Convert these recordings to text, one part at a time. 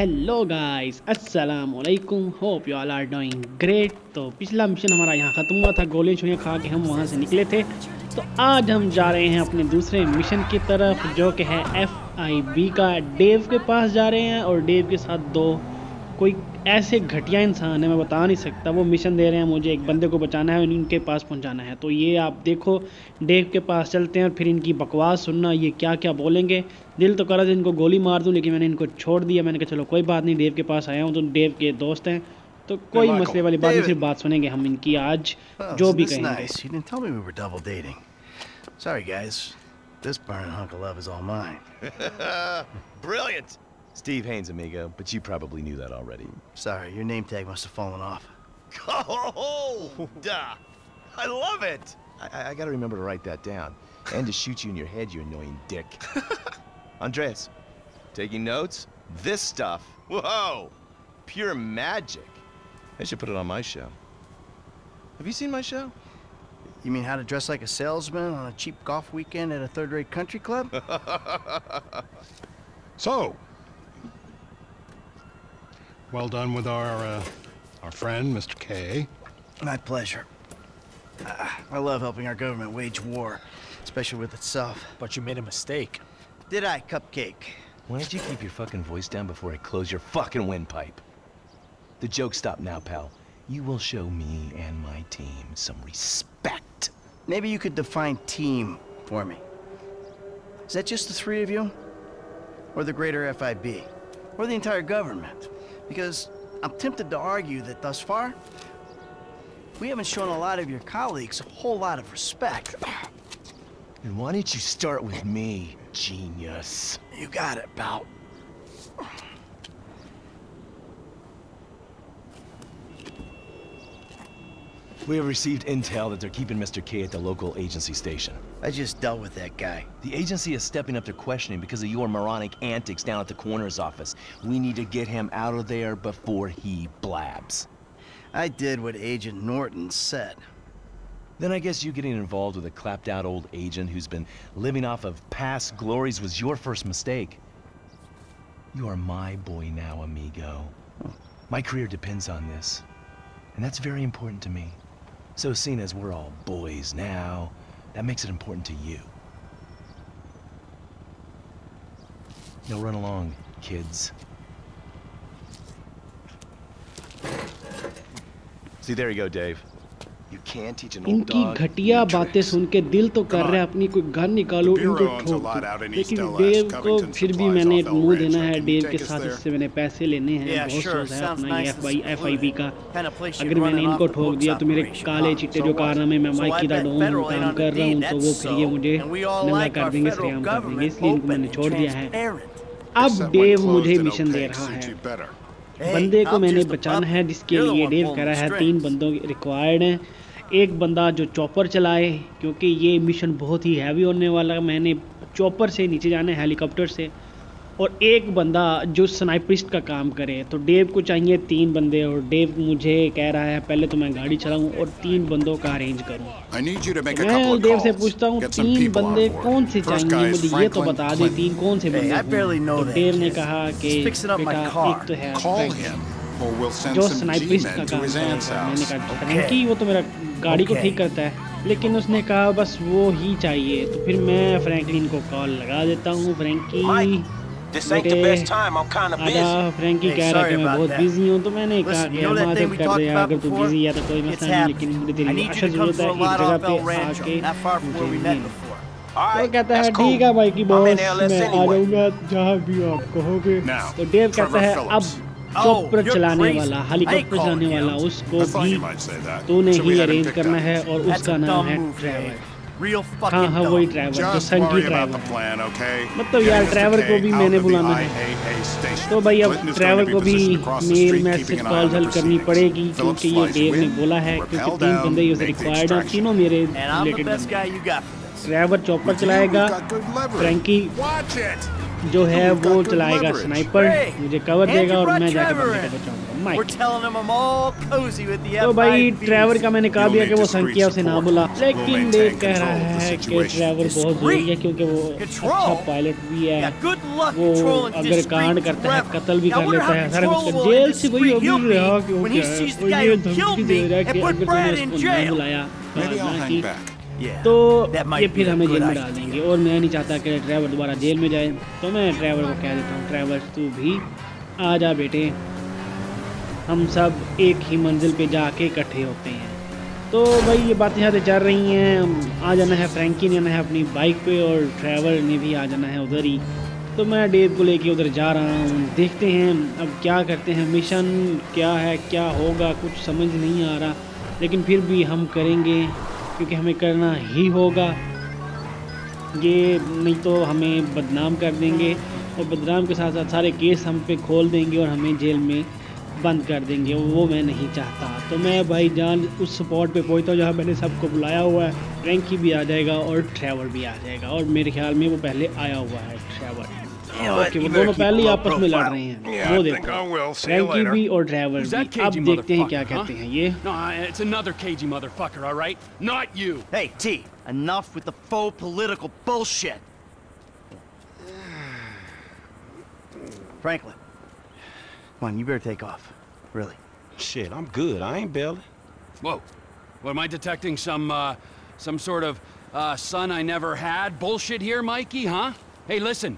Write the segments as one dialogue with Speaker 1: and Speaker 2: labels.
Speaker 1: Hello guys अस्सलाम वालेकुम hope you all are doing great तो पिछला मिशन हमारा यहाँ ख़त्म हुआ था। गोलियाँ छोलियाँ खा के हम वहाँ से निकले थे। तो आज हम जा रहे हैं अपने दूसरे मिशन की तरफ़, जो कि है एफ़ आई बी का। डेव के पास जा रहे हैं और डेव के साथ दो कोई ऐसे घटिया इंसान है मैं बता नहीं सकता वो मिशन दे रहे हैं मुझे एक बंदे को बचाना है और इनके पास पहुंचाना है तो ये आप देखो डेव के पास चलते हैं और फिर इनकी बकवास सुनना ये क्या क्या बोलेंगे दिल तो करा था इनको गोली मार दूँ लेकिन मैंने इनको छोड़ दिया मैंने कहा चलो कोई बात नहीं डेव के पास आया हूँ तो डेव के दोस्त हैं तो कोई मसले वाली बात नहीं सिर्फ़ बात सुनेंगे हम इनकी आज जो भी
Speaker 2: dating. Sorry, guys. This burning hunk of love is all mine.
Speaker 3: Brilliant! Steve Haynes, amigo, but you probably knew that already.
Speaker 2: Sorry, your name tag must have fallen off.
Speaker 3: Oh, duh! I love it! I, I, I gotta remember to write that down. And to shoot you in your head, you annoying dick. Andreas, taking notes? This stuff, whoa! Pure magic. I should put it on my show. Have you seen my show?
Speaker 2: You mean how to dress like a salesman on a cheap golf weekend at a third-rate country club?
Speaker 4: So, well done with our uh, our friend, Mr. K.
Speaker 2: My pleasure. Ah, I love helping our government wage war, especially with itself.
Speaker 5: But you made a mistake.
Speaker 2: Did I, Cupcake?
Speaker 3: Why don't you keep your fucking voice down before I close your fucking windpipe? The joke stop now, pal. You will show me and my team some respect.
Speaker 2: Maybe you could define team for me. Is that just the three of you? Or the greater FIB? Or the entire government? Because I'm tempted to argue that thus far, we haven't shown a lot of your colleagues a whole lot of respect.
Speaker 3: And why don't you start with me, genius?
Speaker 2: You got it, pal.
Speaker 3: We have received intel that they're keeping Mr. K at the local agency station.
Speaker 2: I just dealt with that guy.
Speaker 3: The agency is stepping up their questioning because of your moronic antics down at the coroner's office. We need to get him out of there before he blabs.
Speaker 2: I did what Agent Norton said.
Speaker 3: Then I guess you getting involved with a clapped out old agent who's been living off of past glories was your first mistake. You are my boy now, amigo. My career depends on this. And that's very important to me. So seeing as we're all boys now, that makes it important to you. Now run along, kids. See, there you go, Dave.
Speaker 1: इनकी घटिया बातें सुन के दिल तो कर रहे हैं अपनी कोई घर निकालो इनको लेकिन डेव को फिर भी मैंने मुँह देना है डेव के साथ इससे मैंने पैसे लेने हैं। बहुत है अपना एफ़ आई बी का। अगर मैंने इनको ठोक दिया तो मेरे काले चिट्टे जो कारनामे मैं माइकी
Speaker 2: का डोम
Speaker 1: काम कर रहा हूँ तो वो फिर मुझे कर देंगे श्रेम कर देंगे। इसलिए इनको मैंने छोड़ दिया है। अब डेव मुझे मिशन दे रहा है बंदे को मैंने बचाना है। जिसके लिए डेव
Speaker 2: करा
Speaker 1: है तीन बंदों रिक्वायर्ड हैं एक बंदा जो चॉपर चलाए क्योंकि ये मिशन बहुत ही हैवी होने वाला है। मैंने चॉपर से नीचे जाना है हेलीकॉप्टर से। और एक बंदा जो स्नाइपिस्ट का काम करे तो डेव को चाहिए तीन बंदे। और डेव मुझे कह रहा है पहले तो मैं गाड़ी चलाऊं और तीन बंदों का अरेंज करूँ। मैं देव से पूछता हूँ तीन बंदे कौन से चाहिए मुझे ये तो बता दे तीन कौन से बंदे
Speaker 2: know
Speaker 1: तो डेव ने कहा कि बेटा एक तो है जो स्नाइपर का काम मैंने कहा
Speaker 2: अच्छा,
Speaker 1: फ्रेंकी वो तो मेरा गाड़ी को ठीक करता है लेकिन उसने कहा बस वो ही चाहिए। तो फिर मैं फ्रैंकलिन को कॉल लगा देता हूँ। फ्रेंकी फ्रेंकी कह रहा है मैं बहुत बिज़ी हूँ तो मैंने कहा अगर तू बिज़ी है तो कोई मसला नहीं लेकिन मुझे तेरी
Speaker 2: अच्छा
Speaker 1: ज़रूरत है एक जगह पे आके तो कहता है ठीक है भाई की बॉस मैं आ जाऊँगा जहाँ भी आप कहोगे। तो डेव कहता है अब चौपर चलाने वाला हेलीकॉप्टर चलाने वाला उसको भी तूने ही अरेंज करना है और उसका नाम है ट्रेवर हाँ हाँ वही
Speaker 4: ड्राइवर
Speaker 1: तो
Speaker 4: संकी ड्राइवर
Speaker 1: मतलब यार ड्राइवर को भी मैंने बुलाना है। तो भाई अब ड्राइवर को भी मेल मैसेज कॉल झल करनी पड़ेगी क्योंकि ये डेव ने बोला है क्योंकि तीन बंदे
Speaker 4: ये
Speaker 1: रिक्वायर्ड हैं तीनों मेरे रिलेटेड ड्राइवर चौपर चलाएगा फ्रेंकी जो है वो चलाएगा स्नाइपर मुझे कवर देगा और मैं जाकर बचाऊँगा। तो भाई ट्रेवर का मैंने कहा दिया कि वो संख्या से ना बोला। लेकिन देख कह रहा है कि ट्रेवर बहुत ज़रूरी है क्योंकि वो अच्छा पायलट भी है। वो अगर कांड करता है कत्ल भी कर लेता है सारा कुछ जेल से वही अभी रहा क्योंकि
Speaker 2: वो
Speaker 1: ये धमकी दे रहा है कि अगर
Speaker 2: तुमने
Speaker 1: उसको
Speaker 2: नहीं
Speaker 1: बुलाया
Speaker 4: तो
Speaker 1: ना तो ये फिर हमें जेल में डाल देंगे और मैं नहीं चाहता कि ड्राइवर दोबारा जेल में जाए तो मैं ड्राइवर को कह देता हूँ ड्राइवर तू भी आ जा बेटे। हम सब एक ही मंजिल पे जाके इकट्ठे होते हैं। तो भाई ये बातें शायद चल रही हैं। आ जाना है फ्रैंकी ने आना है अपनी बाइक पे और ड्राइवर ने भी आ जाना है उधर ही। तो मैं डेव को लेके उधर जा रहा हूँ। देखते हैं अब क्या करते हैं। मिशन क्या है क्या होगा कुछ समझ नहीं आ रहा। लेकिन फिर भी हम करेंगे। क्योंकि हमें करना ही होगा। ये नहीं तो हमें बदनाम कर देंगे और बदनाम के साथ साथ सारे केस हम पे खोल देंगे और हमें जेल में बंद कर देंगे। वो मैं नहीं चाहता। तो मैं भाई जान उस स्पॉट पे पहुँचता हूँ जहाँ मैंने सबको बुलाया हुआ है। रैंकी भी आ जाएगा और ट्रैवल भी आ जाएगा और मेरे ख्याल में वो पहले आया हुआ है ट्रैवल ओके वो
Speaker 2: you better
Speaker 1: दोनों
Speaker 2: keep a
Speaker 1: पहले ही
Speaker 2: low
Speaker 1: आपस में लड़
Speaker 2: profile.
Speaker 1: रहे हैं
Speaker 4: Yeah,
Speaker 1: वो
Speaker 4: I think
Speaker 1: देखो
Speaker 4: I will. See you
Speaker 1: रैंकी
Speaker 4: later.
Speaker 1: भी और ड्राइवर
Speaker 5: Who's that
Speaker 1: भी अब
Speaker 5: cagey
Speaker 1: देखते हैं
Speaker 5: motherfucker,
Speaker 1: क्या
Speaker 5: huh?
Speaker 1: कहते हैं ये
Speaker 5: No, I- it's another cagey motherfucker, all right? Not you.
Speaker 2: Hey, T, enough with the faux political bullshit. Franklin, come on, you better take off. Really.
Speaker 6: Shit, I'm good. I ain't bailing.
Speaker 5: Whoa. What, am I detecting some, uh, some sort of, uh, son I never had bullshit here, Mikey, huh? Hey, listen,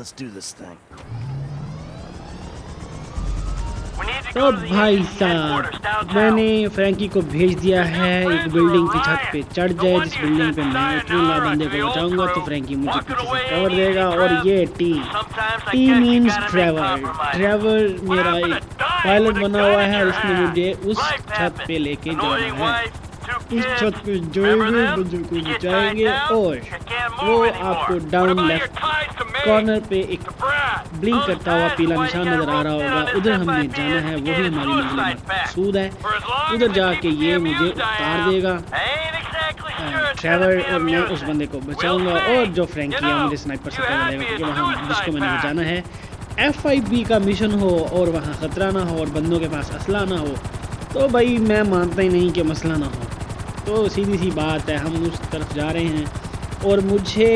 Speaker 2: Let's do this thing.
Speaker 1: तो भाई साहब मैंने Frankie को भेज दिया है एक building की छत पे चढ़ जाए जिस बिल्डिंग पे मैं उतरूँगा बंदे को बचाऊँगा तो फ्रैंकी मुझे कवर देगा और ये T T means travel travel मेरा एक पायलट बना हुआ है उसने मुझे उस छत पे लेके जाना है। उस छत पे जो जाएँगे बंदे को बचाएँगे और वो आपको डाउन लेफ़्ट कॉर्नर पे एक ब्लिंक करता हुआ पीला निशान नज़र आ रहा होगा। उधर हमने जाना है वही हमारी मंजिल मकसूद है। उधर जाके ये मुझे उतार देगा। ट्रैवल और मैं उस बंदे को बचाऊँगा और जो फ्रैंकिया मुझे स्नाइपर से कवर देगा क्योंकि वहाँ जिसको मैंने बचाना है एफ़ आई बी का मिशन हो और वहाँ खतरा ना हो और बंदों के पास असला ना हो तो भाई मैं मानता ही नहीं कि मसला ना हो। तो सीधी सी बात है हम उस तरफ़ जा रहे हैं और मुझे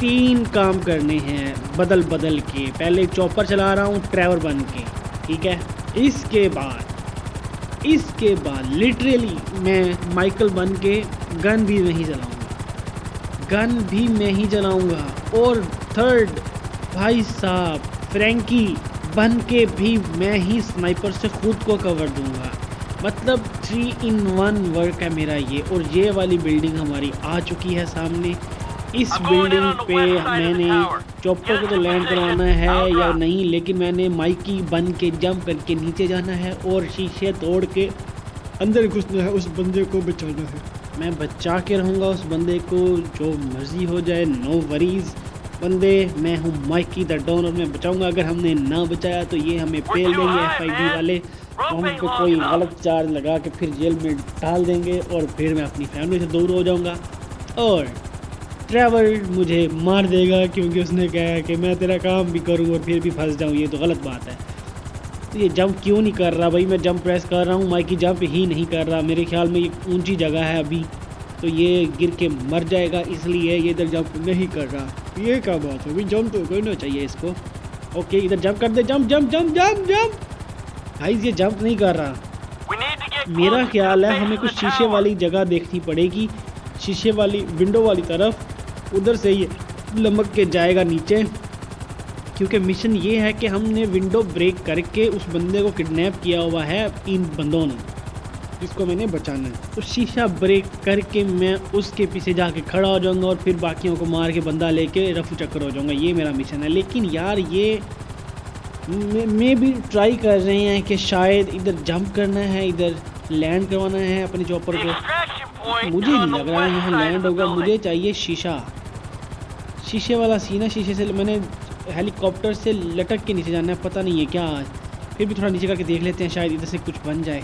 Speaker 1: तीन काम करने हैं बदल बदल के। पहले चॉपर चला रहा हूँ, ट्रैवर बन के, ठीक है? इसके बाद इसके बाद लिटरली मैं माइकल बन के गन भी नहीं चलाऊँगा गन भी मैं ही चलाऊँगा और थर्ड भाई साहब फ्रैंकी बन के भी मैं ही स्नाइपर से खुद को कवर दूँगा। मतलब थ्री इन वन वर्क है मेरा ये, और ये वाली बिल्डिंग हमारी आ चुकी है सामने। इस बिल्डिंग पे मैंने चॉपर को तो लैंड करवाना है या नहीं लेकिन मैंने माइकी बन के जंप करके नीचे जाना है और शीशे तोड़ के अंदर घुसना है उस बंदे को बचाना है। मैं बचा के रहूँगा उस बंदे को जो मर्ज़ी हो जाए नो वरीज बंदे मैं हूँ माइकी द डॉन और मैं बचाऊँगा। अगर हमने ना बचाया तो ये हमें पेल देंगे एफ़ वाले। तो हम पे कोई गलत चार्ज लगा के फिर जेल में डाल देंगे और फिर मैं अपनी फैमिली से दूर हो जाऊँगा। और ट्रैवल मुझे मार देगा क्योंकि उसने कहा है कि मैं तेरा काम भी करूँ और फिर भी फंस जाऊँ, ये तो गलत बात है। तो ये जंप क्यों नहीं कर रहा भाई? मैं जंप प्रेस कर रहा हूँ माइकी जंप ही नहीं कर रहा। मेरे ख्याल में ये ऊँची जगह है अभी। तो ये गिर के मर जाएगा, इसलिए ये इधर जंप नहीं कर रहा। ये क्या बात है? अभी जंप तो करना चाहिए इसको। ओके इधर जंप कर दे। Jump jump jump jump jump भाई ये जंप नहीं कर रहा। मेरा ख्याल है हमें कुछ शीशे वाली जगह देखनी पड़ेगी। शीशे वाली विंडो वाली तरफ़। उधर से ये लमक के जाएगा नीचे क्योंकि मिशन ये है कि हमने विंडो ब्रेक करके उस बंदे को किडनैप किया हुआ है इन बंदों ने जिसको मैंने बचाना है। तो शीशा ब्रेक करके मैं उसके पीछे जाके खड़ा हो जाऊँगा और फिर बाकियों को मार के बंदा लेके रफू चक्कर हो जाऊँगा। ये मेरा मिशन है। लेकिन यार ये मे भी ट्राई कर रहे हैं कि शायद इधर जंप करना है इधर लैंड करवाना है अपने चॉपर को। मुझे नहीं लग रहा है यहाँ लैंड होगा। मुझे चाहिए शीशा। शीशे वाला सीन है, शीशे से मैंने हेलीकॉप्टर से लटक के नीचे जाना है, पता नहीं है क्या फिर भी थोड़ा नीचे करके देख लेते हैं, शायद इधर से कुछ बन जाए।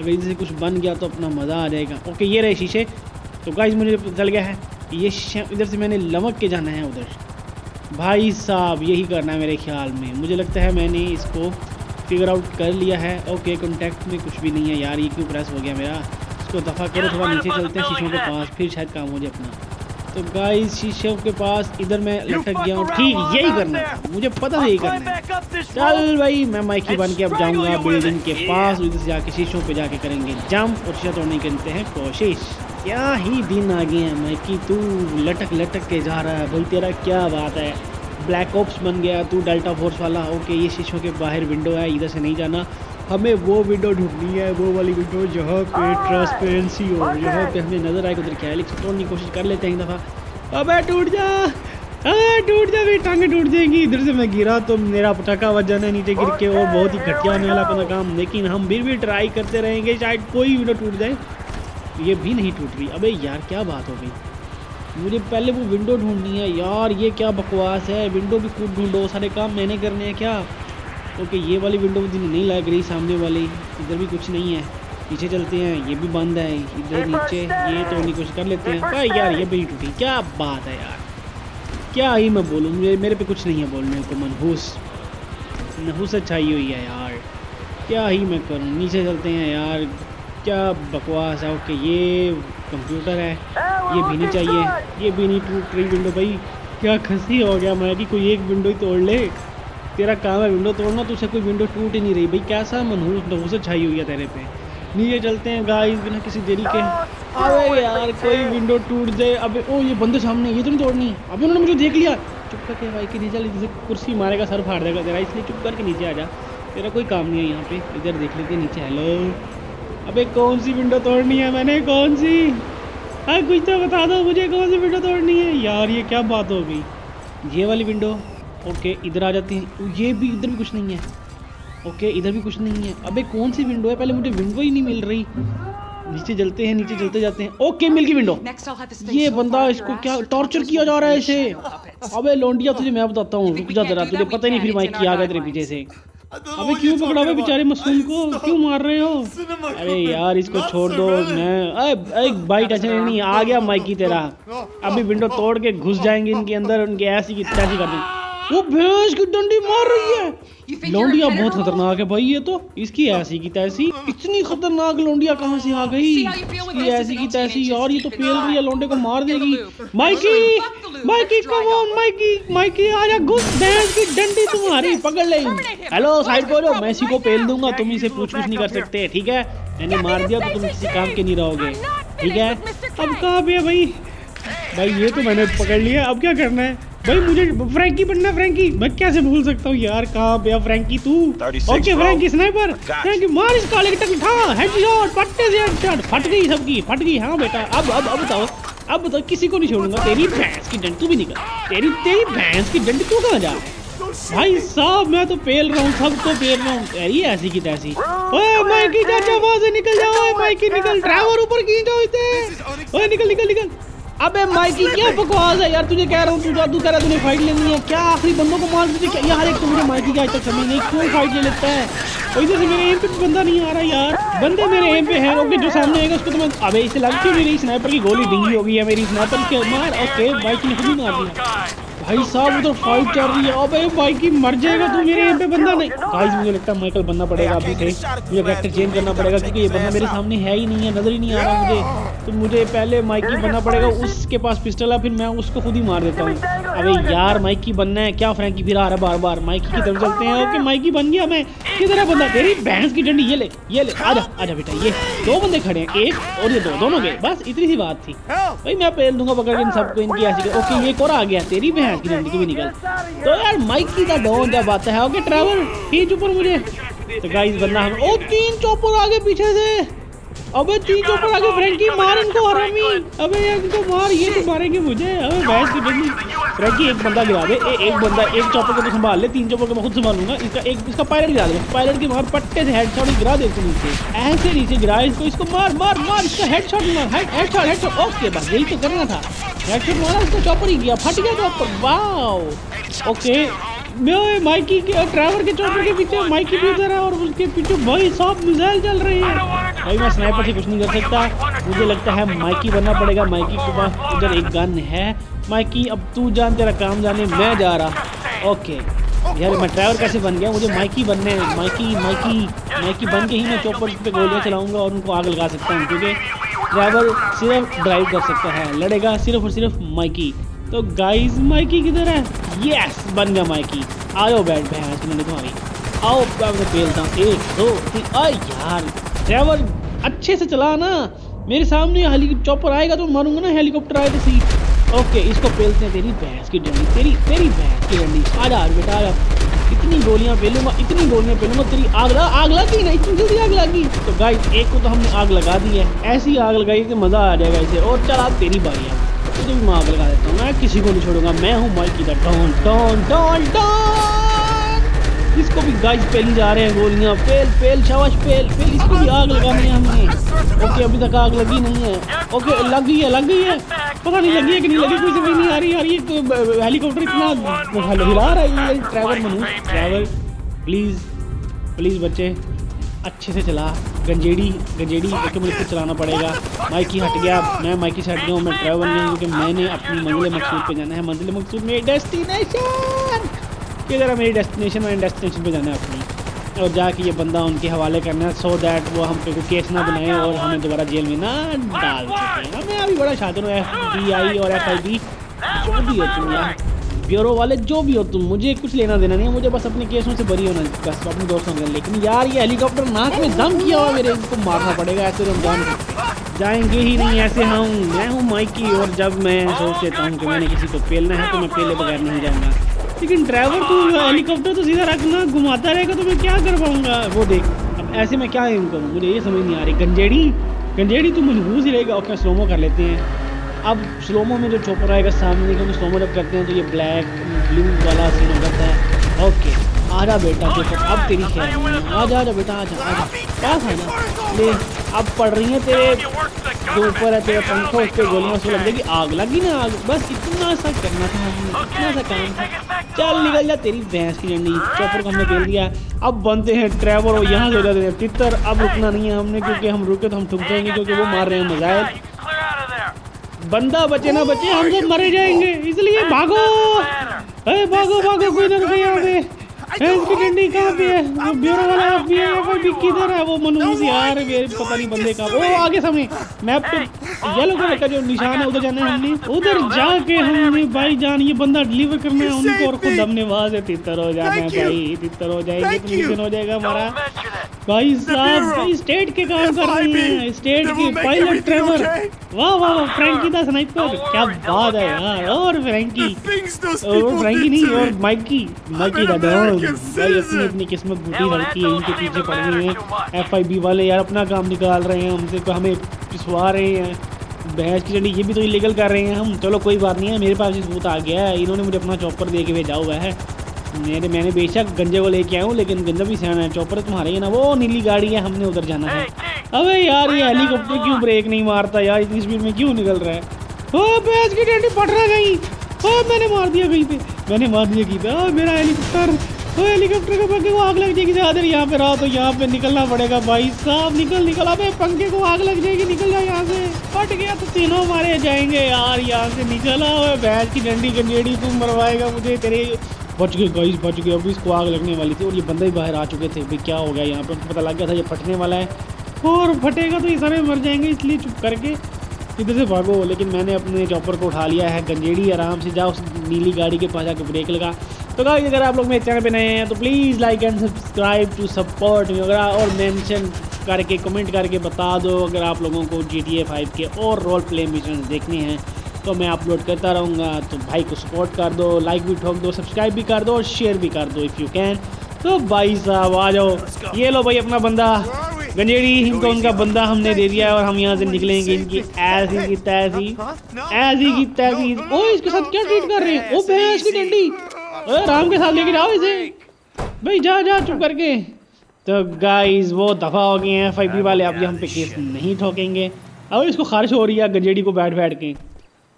Speaker 1: अगर इधर से कुछ बन गया तो अपना मज़ा आ जाएगा। ओके, ये रहे शीशे। तो गाइस मुझे चल गया है, ये शीशे इधर से मैंने लमक के जाना है उधर। भाई साहब, यही करना है मेरे ख्याल में। मुझे लगता है मैंने इसको फिगर आउट कर लिया है। ओके कॉन्टैक्ट में कुछ भी नहीं है यार, ये क्यों प्रेस हो गया मेरा? इसको दफ़ा करो, थोड़ा नीचे चलते हैं, शीशों के पास। फिर शायद काम हो जाए अपना। तो गाइस शीशों के पास इधर मैं लटक गया हूँ। ठीक यही करना है। मुझे पता है यही करना चल भाई मैं माइकी बन के अब जाऊँगा बिल्डिंग के पास उधर से जाके शीशों पे जाके करेंगे जंप और शीशा तोड़ने की करते हैं कोशिश। क्या ही दिन आ गए हैं माइकी तू लटक लटक के जा रहा है भाई तेरा क्या बात है? ब्लैक ऑप्स बन गया तू डेल्टा फोर्स वाला ओके ये शीशों के बाहर विंडो है इधर से नहीं जाना। हमें वो विंडो ढूंढनी है वो वाली विंडो जहाँ पे ट्रांसपेरेंसी हो जहाँ पे हमें नज़र आए उधर क्या है लेकिन तोड़ने की कोशिश कर लेते हैं एक दफ़ा। अबे टूट जा अबे टूट जा मेरी टांगे टूट जाएँगी। इधर से मैं गिरा तो मेरा पटाखा बच जाना है नीचे गिर के और बहुत ही घटिया होने वाला अपना काम। लेकिन हम फिर भी ट्राई करते रहेंगे शायद कोई विंडो टूट जाए। ये भी नहीं टूट रही। अबे यार क्या बात हो गई। मुझे पहले वो विंडो ढूंढनी है। यार ये क्या बकवास है। विंडो भी खूब ढूंढो सारे काम मैंने करने हैं क्या? ओके ये वाली विंडो मुझे नहीं लग रही सामने वाली। इधर भी कुछ नहीं है। पीछे चलते हैं ये भी बंद है। इधर नीचे ये तो नहीं कुछ कर लेते हैं। भाई यार ये भी टूटी क्या बात है यार। क्या ही मैं बोलूँ मुझे मेरे पे कुछ नहीं है बोलने को मनहूस। नहूस अच्छाई हुई है यार। क्या ही मैं करूँ नीचे चलते हैं यार। क्या बकवास है ओके ये कंप्यूटर है। ये भी नहीं चाहिए। ये भी नहीं टूट रही विंडो भाई। क्या खसी हो गया मैं कि कोई एक विंडो ही तोड़ ले। तेरा काम है विंडो तोड़ना, तुझसे कोई विंडो टूट ही नहीं रही। भाई, कैसा मनहूस नहूस छाई हुई है तेरे पे? नीचे चलते हैं गाइस बिना किसी देरी के। अबे यार, कोई विंडो टूट जाए। अबे, ओ, ये बंदे सामने ये तो नहीं तोड़नी अबे, उन्होंने मुझे देख लिया। चुप करके भाई, के नीचे जैसे कुर्सी मारेगा, सर फाड़ देगा तेरा। इसलिए चुप करके नीचे आ जा। तेरा कोई काम नहीं है यहाँ पे। इधर देख लेते नीचे। हेलो अबे, कौन सी विंडो तोड़नी है मैंने? कौन सी? हाँ कुछ तो बता दो मुझे, कौन सी विंडो तोड़नी है? यार, ये क्या बात हो गई? ये वाली विंडो ओके इधर आ जाते हैं। ये भी इधर भी कुछ नहीं है। ओके इधर भी कुछ नहीं है। अबे कौन सी विंडो है? पहले मुझे विंडो ही नहीं मिल रही। नीचे जलते हैं नीचे जलते जाते हैं। ओके मिल गई विंडो ये बंदा इसको क्या टॉर्चर किया जा रहा है इसे? अबे लोंडिया तुझे मैं बताता हूँ। रुक जा जरा तुझे पता ही नहीं फिर माइक किया गया तेरे पीछे से। अबे क्यों पकड़ा हुआ बेचारे मासूम को? क्यों मार रहे हो? अरे यार इसको छोड़ दो। मैं एक भाई टेंशन नहीं आ गया माइकी तेरा। अभी विंडो तोड़ के घुस जाएँगे इनके अंदर उनके ऐसी की तैसी कर देंगे। वो भैंस की डंडी मार रही है। लौंडिया बहुत खतरनाक है भाई ये तो। इसकी ऐसी की तैसी। इतनी खतरनाक लौंडिया कहाँ से आ गई? इसकी ऐसी की तैसी। यार ये तो पेल रही है लौंडे को मार देगी। Mikey Mikey come on Mikey Mikey आ जा घुस भैंस की डंडी तुम्हारी पकड़ ले। हेलो साइड को मैं इसी को पेल दूँगा तुम इसे पूछ कुछ नहीं कर सकते ठीक है? मैंने मार दिया तो तुम किसी काम के नहीं रहोगे ठीक है? अब कहाँ पे भाई? भाई ये तो मैंने पकड़ लिया अब क्या करना है? भाई मुझे फ्रैंकी बनना फ्रैंकी। मैं कैसे भूल सकता हूँ? यार कहाँ पे फ्रैंकी तू? ओके फ्रैंकी स्नाइपर फ्रैंकी मार इस काले टक उठा। हेडशॉट पट्टे से हेडशॉट फट गई सबकी फट गई। हाँ बेटा अब अब अब बताओ अब बताओ किसी को नहीं छोड़ूँगा। तेरी भैंस की डंड तू भी निकल। तेरी तेरी भैंस की डंड तू कहाँ जा भाई साहब मैं तो पेल रहा हूँ सब तो पेल रहा हूँ। तेरी ऐसी की तैसी। ओए माइकी चाचा वहाँ से निकल जाओ माइकी निकल। ड्राइवर ऊपर खींच जाओ इसे ओए निकल निकल निकल। अबे माइकी क्या बकवास है यार? तुझे कह रहा हूँ तू तू कह रहा तूने फाइट लेनी है। क्या आखिरी बंदों को मार क्या यार एक तो मुझे माइकी की आज तक समझ नहीं। क्यों फाइट ले लेता है? वैसे से मेरे एम पे बंदा नहीं आ रहा यार। बंदे मेरे एम पे है ओके जो सामने आएगा उसको तो मैं अबे इसे लग क्यों रही? स्नाइपर की गोली डिंगी हो गई है मेरी स्नाइपर के मार ओके माइकी ने खुद ही मार दिया। भाई साहब उधर फाइट चल रही है। अबे भाई की मर जाएगा तू मेरे एम पे बंदा नहीं। गाइस मुझे लगता है माइकल बनना पड़ेगा अभी से। मुझे कैरेक्टर चेंज करना पड़ेगा क्योंकि ये बंदा मेरे सामने है ही नहीं है नज़र ही नहीं आ रहा मुझे। तो मुझे पहले माइकी बनना पड़ेगा उसके पास पिस्टल है फिर मैं उसको खुद ही मार देता हूँ। अबे यार माइकी बनना है क्या फ्रैंकी फिर आ रहा है बार बार माइकी की तरफ़ चलते हैं ओके माइकी बन गया मैं। किधर है बंदा? तेरी भैंस की डंडी ये ले ये ले आजा आजा बेटा ये। दो बंदे खड़े हैं एक और ये दो दोनों गए बस इतनी सी बात थी। भाई मैं पेल दूँगा पकड़ के इन सबको इनकी ऐसी ओके ये और आ गया तेरी भैंस की डंडी की भी निकल। तो यार माइकी का डॉन जब आता है ओके ट्रैवल खींच ऊपर मुझे। तो गाइस बंदा हम ओ तीन चौपर आगे पीछे से। अबे तीन चौपर आगे फ्रैंकी मार इनको हरामी अबे यार इनको मार ये तो मारेंगे मुझे। अबे भैंस की डंडी फ्रैंकी एक बंदा गिरा दे। ए, एक बंदा एक चौपर को तो संभाल ले तीन चौपर को मैं खुद संभालूँगा। इसका एक इसका पायलट गिरा दे। पायलट की मार पट्टे से हेडशॉट गिरा दे इसको नीचे। ऐसे नीचे गिरा इसको इसको मार मार मार इसका हेडशॉट मार। हेड हेडशॉट हेडशॉट ओके बस यही तो करना था। हेडशॉट मारा इसका चौपर ही गया फट गया चौपर वाओ ओके मैं माइकी के ट्रैवर के चौपर के पीछे माइकी भी उधर है और उसके पीछे भाई साहब मिसाइल चल रही है। भाई मैं स्नाइपर से कुछ नहीं कर सकता। मुझे लगता है माइकी बनना पड़ेगा। माइकी के पास उधर एक गन है। माइकी अब तू जान तेरा काम जाने। मैं जा रहा। ओके यार, मैं ड्राइवर कैसे बन गया? मुझे माइकी बनने माइकी माइकी माइकी बन के ही मैं चौपर पे गोलियाँ चलाऊँगा और उनको आग लगा सकता हूँ क्योंकि ड्राइवर सिर्फ़ ड्राइव कर सकता है। लड़ेगा सिर्फ़ और सिर्फ़ माइकी तो गाइस माइकी किधर है? यस बन गया माइकी आओ बैठ भैंस मैंने तुम्हारी। आओ मैं खेलता हूँ। एक, दो, तीन। आ यार ड्राइवर अच्छे से चला ना। मेरे सामने हेली चॉपर आएगा तो मारूँगा ना हेलीकॉप्टर आए तो सी ओके इसको पेलते हैं तेरी भैंस की डंडी। तेरी तेरी भैंस की डंडी। आ जा बेटा आ इतनी गोलियाँ पेलूँगा, इतनी गोलियाँ पेलूँगा, तेरी आग लगा, आग लगी ना, इतनी जल्दी आग लगी। तो गाइस एक को तो हमने आग लगा दी है। ऐसी आग लगाई कि मज़ा आ जाएगा इसे। और चल आप तेरी बारी है। तुझे भी मैं आग लगा देता हूँ, मैं किसी को नहीं छोड़ूँगा। मैं हूँ Mikey the don don don don इसको भी गाइस पेली जा रहे हैं गोलियाँ। पेल पेल शाबाश पेल पेल इसको भी आग लगानी है हमने। ओके अभी तक आग लगी नहीं है। ओके लग गई है, लग गई है। पता नहीं लगी है कि नहीं लगी, कोई समझ नहीं आ रही यार ये तो हेलीकॉप्टर इतना हिला रहा है driver Manu. Driver please please बच्चे, अच्छे से चला। गंजेड़ी गंजेड़ी लेके मुझे खुद चलाना पड़ेगा। माइकी हट गया। मैं माइकी से हट गया हूँ, मैं ड्राइवर नहीं हूँ, क्योंकि मैंने अपनी मंजिल मकसूद पे जाना है। मंजिल मकसूद मेरी डेस्टिनेशन कि अगर मेरी डेस्टिनेशन मैंने डेस्टिनेशन पे जाना है अपनी, और जाके ये बंदा उनके हवाले करना है सो दैट वो हम पे कोई केस ना बनाए और हमें दोबारा जेल में ना डाल सकें। मैं अभी बड़ा शातिर हूँ एफ़ बी आई और एफ़ आई बी जो भी हो तुम यार, ब्यूरो वाले जो भी हो तुम, मुझे कुछ लेना देना नहीं है, मुझे बस अपने केसों से बरी होना बस अपने दोस्तों के लेकिन यार ये हेलीकॉप्टर नाक में दम किया हुआ मेरे इसको मारना पड़ेगा, ऐसे तो जान जाएँगे ही नहीं, ऐसे हम, मैं हूँ माइकी, और जब मैं सोच लेता हूँ कि मैंने किसी को पेलना है तो मैं पेले बगैर नहीं जाऊँगा। लेकिन ड्राइवर तो हेलीकॉप्टर तो सीधा रखना घुमाता रहेगा तो मैं क्या कर पाऊँगा? वो देख अब ऐसे में क्या एम करूँ? मुझे ये समझ नहीं आ रही। गंजेड़ी गंजेड़ी तो मनहूस ही रहेगा। ओके स्लोमो कर लेते हैं। अब स्लोमो में जो चोपर आएगा सामने क्योंकि स्लोमो जब करते हैं तो ये ब्लैक ब्लू वाला सीन हो जाता है। ओके आ जा बेटा चोपर अब तेरी खैर जा आ बेटा आ जा आ जा ले अब पड़ रही है तेरे जो ऊपर है तेरा पंखा उस पर गोलियाँ से लग जाएगी आग लगी ना आग। बस इतना सा करना था इतना सा काम था। चल निकल जा तेरी भैंस की डंडी चौपर को हमने खेल दिया। अब बनते हैं ट्रैवल और यहाँ से जाते हैं। तितर अब रुकना नहीं है हमने क्योंकि हम रुके तो हम ठुक जाएँगे क्योंकि वो मार रहे हैं मज़ाक। बंदा बचे ना बचे हम सब मरे जाएँगे इसलिए भागो। अरे भागो भागो कोई ना कोई यहाँ पे। इसकी कहाँ पे है। वो ब्यूरो वाला एफआईबी भी किधर है वो मनहूस यार ये पता नहीं बंदे का वो आगे सामने मैप पे येलो कलर का जो निशान है उधर जाना है हमने। उधर जाके हमने भाई जान ये बंदा डिलीवर करना है उनको और खुद हमने वहाँ से तितर हो जाना है भाई तितर हो जाएँगे तो मिशन हो जाएगा हमारा। भाई साहब भाई स्टेट के काम कर रहे हैं स्टेट के पायलट ट्रेवर वाह वाह फ्रैंकी दा स्नाइपर क्या बात है यार और फ्रैंकी और फ्रैंकी नहीं और माइकी माइकी दा डॉन अपनी किस्मत बूटी लड़की है इनके पीछे पड़ गए हैं। एफआईबी वाले यार अपना काम निकाल रहे हैं हमसे हमें पिसवा रहे हैं। भैंस की चढ़ी ये भी तो इलीगल कर रहे हैं हम। चलो कोई बात नहीं है मेरे पास सबूत आ गया है। इन्होंने मुझे अपना चॉपर दे के भेजा हुआ है। मेरे मैंने बेशक गंजे को लेके आया हूँ लेकिन गंजा भी सियाना है। चॉपर तुम्हारे ही ना वो नीली गाड़ी है हमने उधर जाना है। अबे यार ये हेलीकॉप्टर क्यों ब्रेक नहीं मारता यार? इतनी स्पीड में क्यों निकल रहा है? ओ भैंस की डंडी पड़ रहा गई। ओ मैंने मार दिया कहीं पे। मैंने मार दिया कहीं पे। ओ मेरा हेलीकॉप्टर हेलीकॉप्टर के पंखे को आग लग जाएगी ज़्यादा यहाँ पे रहा तो यहाँ पे निकलना पड़ेगा भाई साहब, निकल निकल, अबे पंखे को आग लग जाएगी, निकल जाओ यहाँ से। फट गया तो तीनों मारे जाएँगे यार, यहाँ से निकल आओ भैंस की डंडी गंजेड़ी तुम मरवाएगा मुझे, तेरे बच गए गाइस बच गए, अभी इसको आग लगने वाली थी और ये बंदे भी बाहर आ चुके थे भाई क्या हो गया यहाँ पे, उनको पता लग गया था ये फटने वाला है। और फटेगा तो ये सारे मर जाएँगे, इसलिए चुप करके इधर से भागो, लेकिन मैंने अपने चॉपर को उठा लिया है, गंजेड़ी आराम से जाओ, उस नीली गाड़ी के पास जाकर ब्रेक लगा। तो गाइस अगर आप लोग मेरे चैनल पे नए हैं तो please like and subscribe to support me अगर और मेंशन करके कमेंट करके बता दो अगर आप लोगों को जी टी ए फाइव के और रोल प्ले मिशन देखने हैं तो मैं अपलोड करता रहूँगा। तो भाई को सपोर्ट कर दो लाइक भी ठोक दो सब्सक्राइब भी कर दो और शेयर भी कर दो इफ़ यू कैन तो भाई साहब आ जाओ। ये लो भाई अपना बंदा। गंजेड़ी इनको उनका बंदा हमने दे दिया है और हम यहाँ से निकलेंगे इनकी। ऐसी की तैसी। ऐसी की तैसी। ओ इसके साथ क्या ट्रीट कर रहे हैं? ओ भैंस की डंडी। ओए राम के साथ लेके जाओ इसे। भाई जा जा चुप करके। तो गाइस वो दफ़ा हो गए हैं एफ़ वाले। अब ये हम पे केस नहीं ठोकेंगे। अब इसको खारिश हो रही है गंजेड़ी को बैठ बैठ के।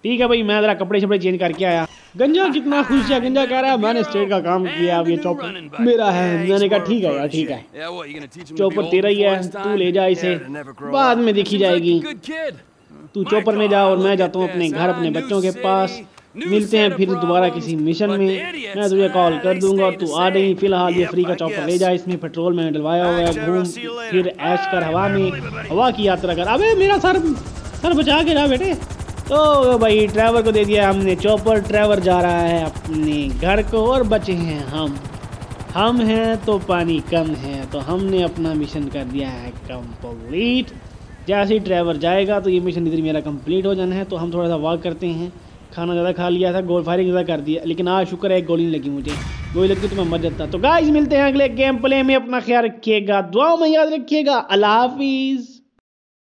Speaker 1: ठीक है भाई मैं जरा कपड़े शपड़े चेंज करके आया। गंजा कितना खुश है गंजा कह रहा है मैंने स्टेट का काम किया अब ये चौपर मेरा है। मैंने कहा ठीक है यार ठीक है। चौपर तेरा ही है तू ले जा इसे। बाद में देखी जाएगी. तू चौपर में जा और मैं जाता हूँ अपने घर अपने बच्चों के पास। मिलते हैं फिर दोबारा किसी मिशन में। मैं तुझे कॉल कर दूँगा और तू आ रही फ़िलहाल ये फ्री का चौपर ले जा इसमें पेट्रोल मैंने डलवाया हुआ है घूम फिर ऐश कर हवा में हवा की यात्रा कर। अबे मेरा सर सर बचा के जा बेटे। तो भाई ड्राइवर को दे दिया हमने चौपर ड्राइवर जा रहा है अपने घर को और बचे हैं हम। हम हैं तो पानी कम है तो हमने अपना मिशन कर दिया है कंप्लीट जैसे ही ड्राइवर जाएगा तो ये मिशन इधर मेरा कंप्लीट हो जाना है तो हम थोड़ा सा वॉक करते हैं। खाना ज़्यादा खा लिया था गोल फायरिंग ज़्यादा कर दिया लेकिन आज शुक्र है, एक गोली नहीं लगी मुझे। गोली लगती तो मैं मर जाता। तो गाइस मिलते हैं अगले गेम प्ले में। अपना ख्याल रखिएगा दुआ में याद रखिएगा। अल्लाह हाफिज़।